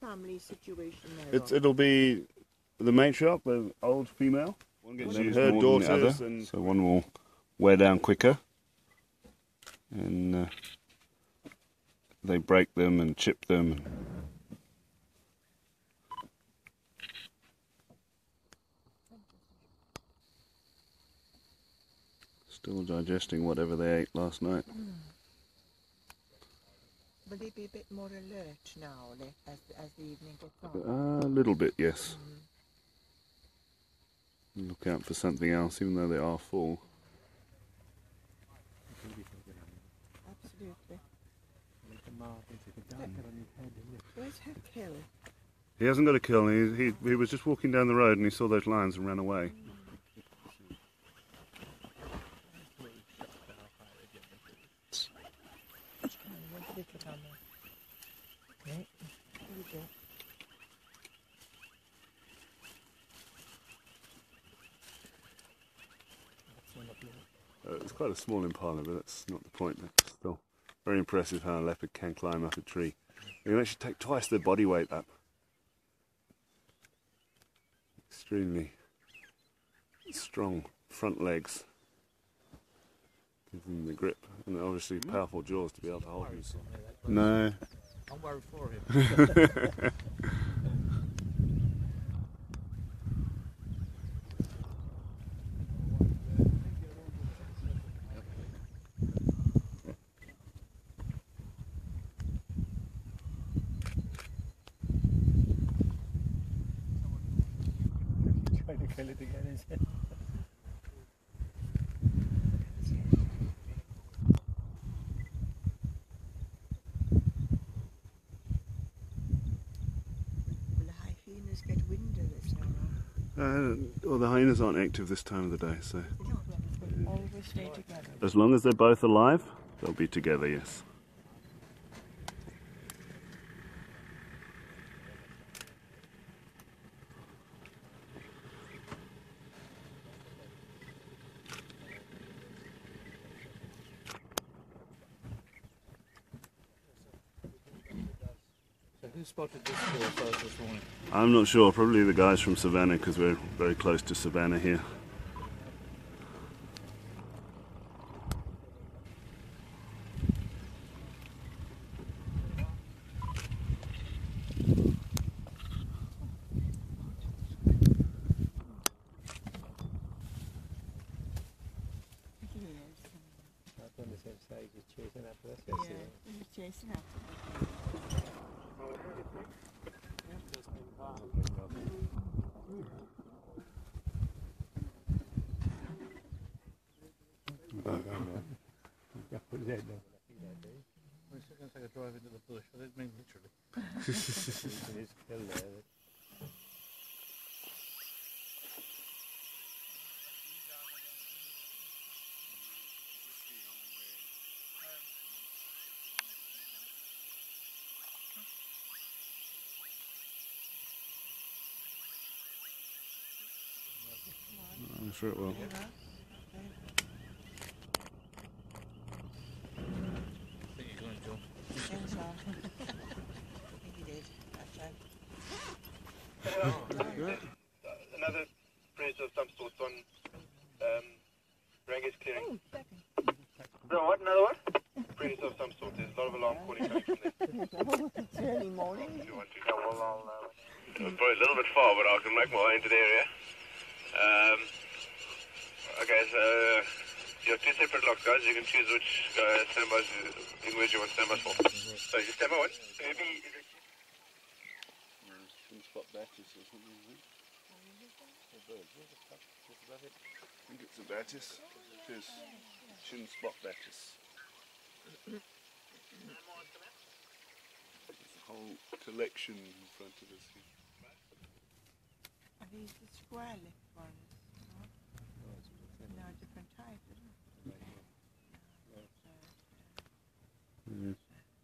family situation there? It's it'll be the matriarch, the old female. One gets One her more than the daughters, other, and so one will wear down quicker, and uh, they break them and chip them. Still digesting whatever they ate last night. Will they be a bit more alert now as, as the evening goes on? A little bit, yes. Mhm. Look out for something else, even though they are full. Absolutely. Where's her kill? he hasn't got a kill. He, he he was just walking down the road and he saw those lions and ran away. Where's Right, go. Uh, it's quite a small impala, but that's not the point. It's still very impressive how a leopard can climb up a tree. They can actually take twice their body weight up. Extremely strong front legs. Give them the grip, and obviously hmm? powerful jaws to be able to hold them. No, I'm worried for him. Trying to kill it again, is it? Will the hyenas get wind of this uh, well, the hyenas aren't active this time of the day, so They'll always stay together. as long as they're both alive, they'll be together. Yes. Who spotted this score first this morning? I'm not sure. Probably the guys from Savannah because we're very close to Savannah here. Not on the same side, he's chasing after us. Yeah, chasing after. Take a drive into the bush. I didn't mean literally. I'm sure it will. I think you're going to jump. Hands off. I think he did. That's right. another bridge of some sort on um, Rangi's clearing. Oh, what? Another one? Bridge of some sort. There's a lot of alarm calling coming from there. it's early morning. You want to. Yeah, well, uh, probably a little bit far, but I can make my way into the area. Um, okay, so you have two separate locks, guys. You can choose which uh, standbys, which you want standbys for. So you stand by one. Maybe. spot batis or something. I think it's a batis. It is. Chin spot batis. There's a whole collection in front of us here. Are these the square lip ones?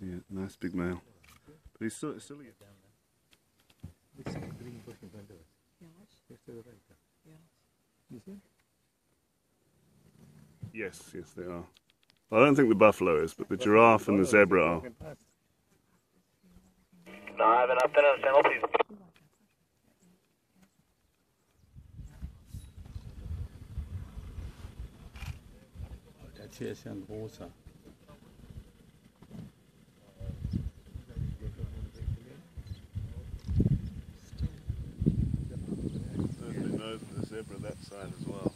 Yeah, nice big male. But he's still, still Down there. We see a green bush in front of us. Yes, Just to the right. there. yes. You see? Yes, yes, they are. I don't think the buffalo is, but the giraffe and the zebra are. Walking past. No, I have an afternoon channel, please. Oh, that's hier ist ja ein großer. Zebra that side as well.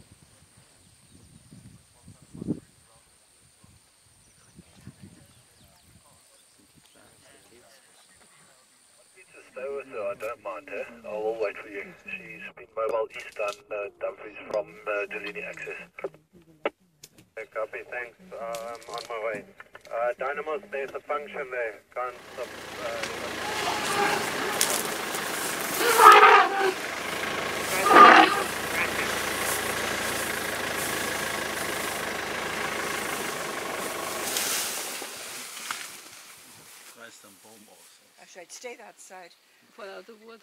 Stay with her, I don't mind her. I will wait for you. She's been mobile east on uh, Dumfries from uh, Delaney Access. Okay, copy, thanks. Uh, I'm on my way. Uh, Dynamos, there's a function there. Can't stop. Uh, Actually, I'd stay that side. Out of wood.